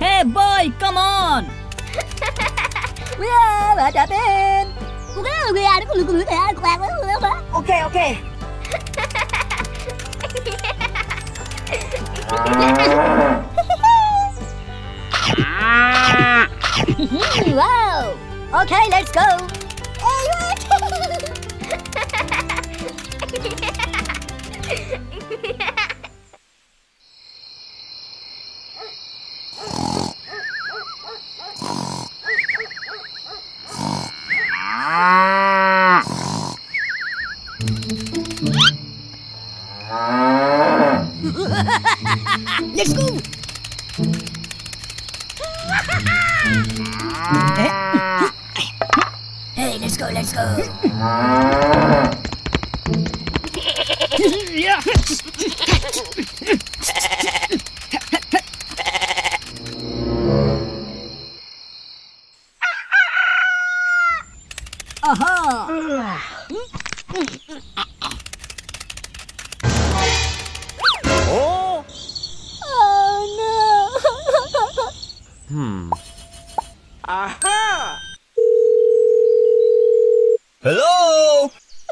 Hey boy, come on! Yeah, what happened? Okay, okay. wow! Okay, let's go!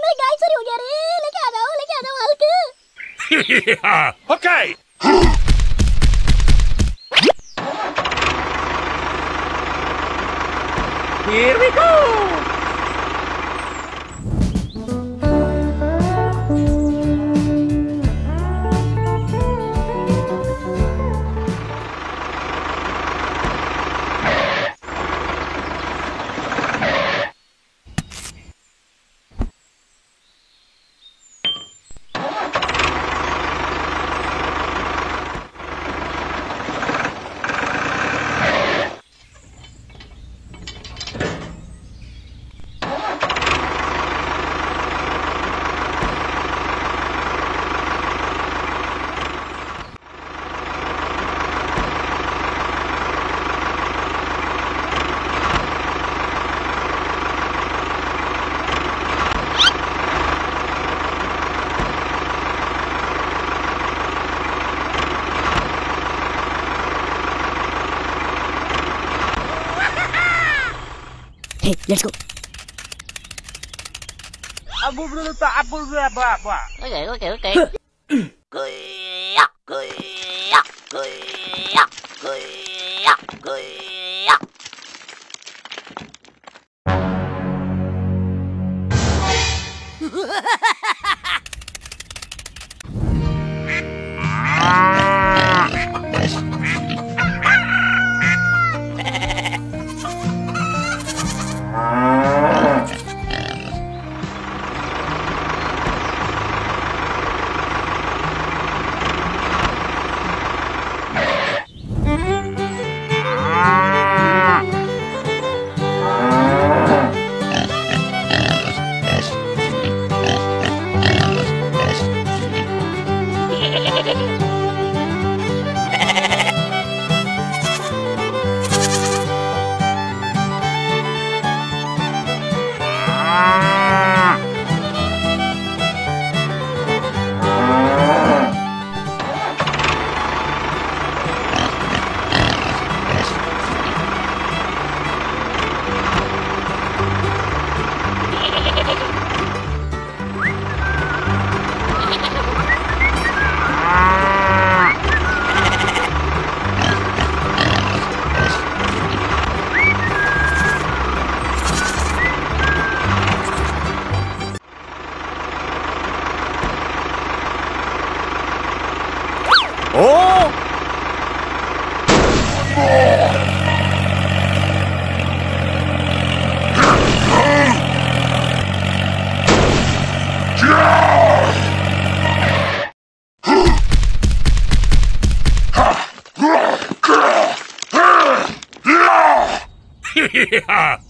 मेरा guide चोरी हो गया रे लेके आ जाओ लेके आ जाओ Hulk okay Here we go! bu bu bu bu bu bu bu bu bu bu bu bu bu bu yeah.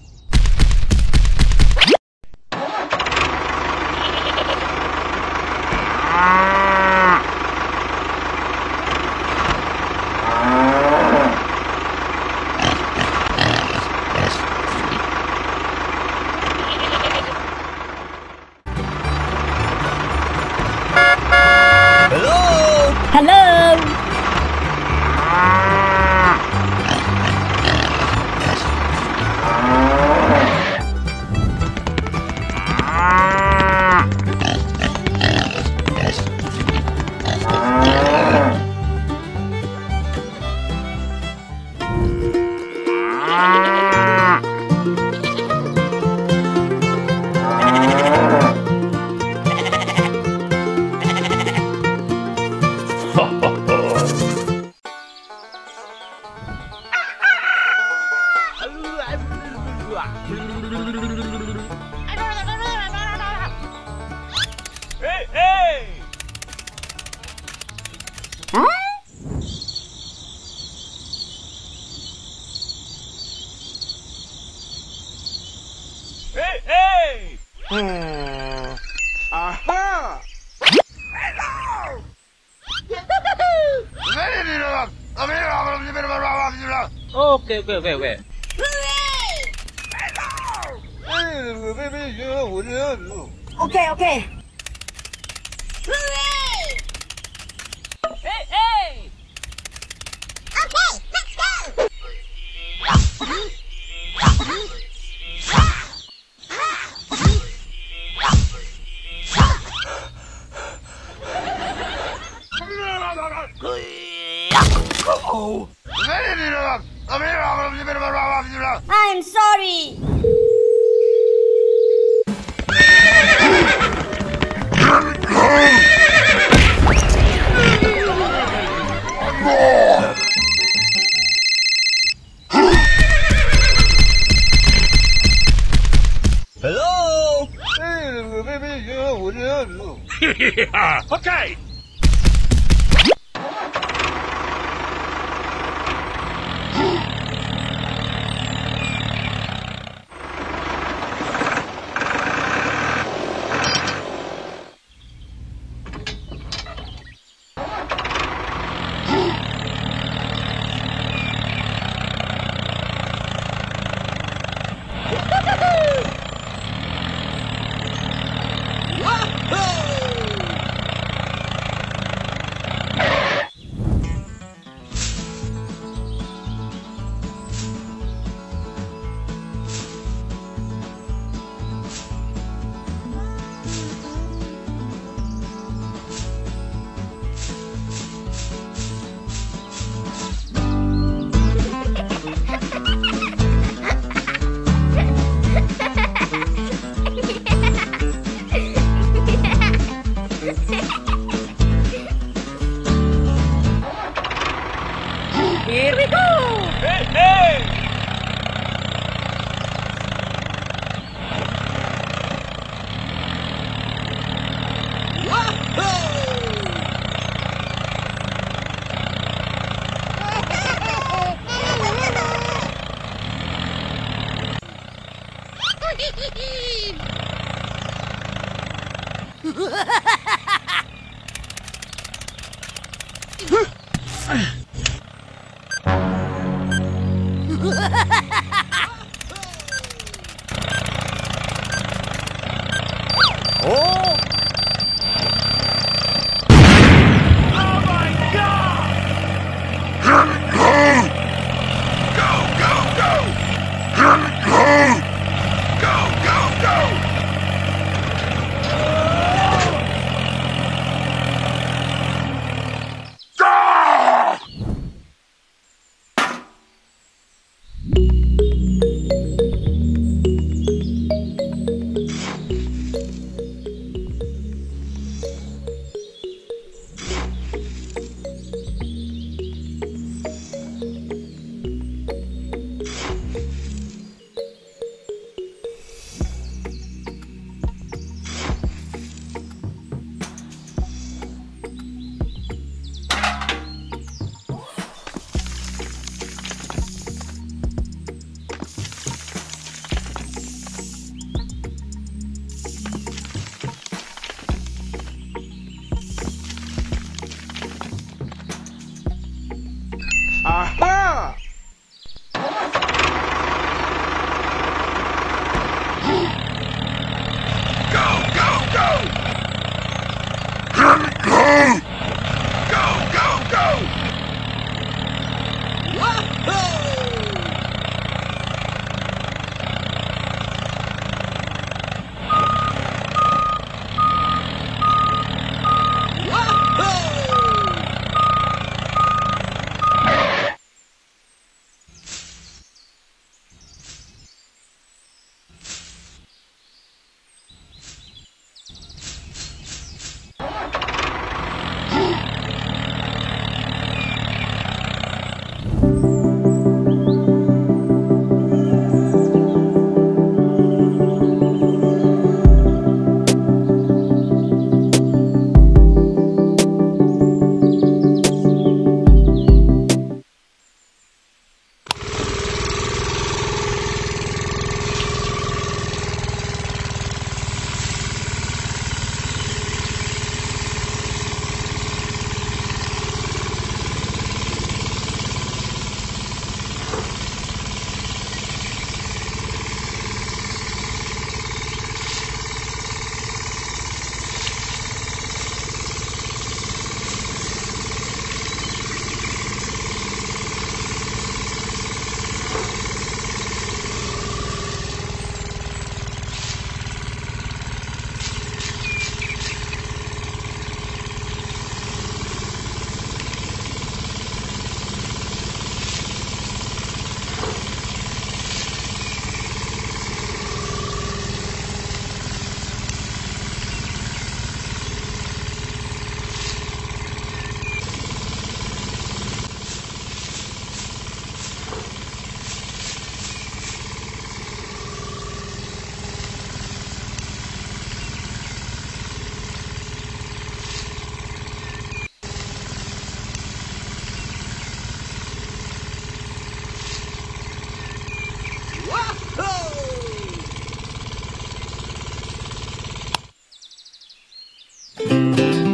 哈！哎！哎！嗯！哎！哎！Okay, okay, okay, okay. Okay, okay. Hey, hey! I'm sorry. yeah! Okay! Ah! Música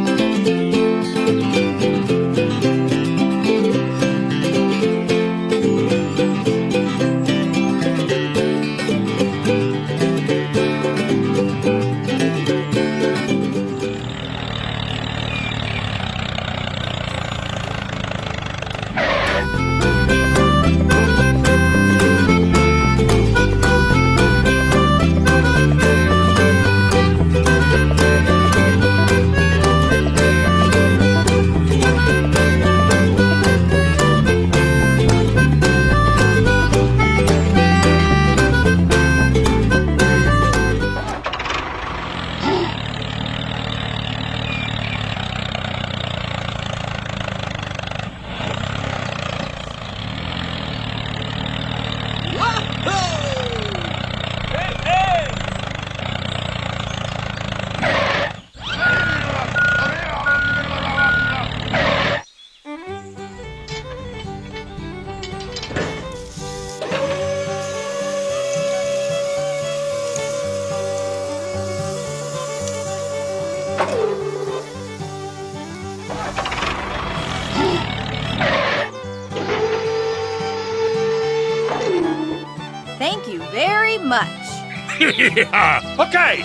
Thank you very much. okay.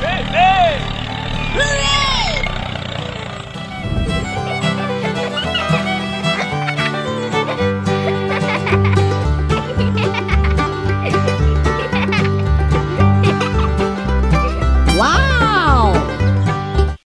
Hey, hey.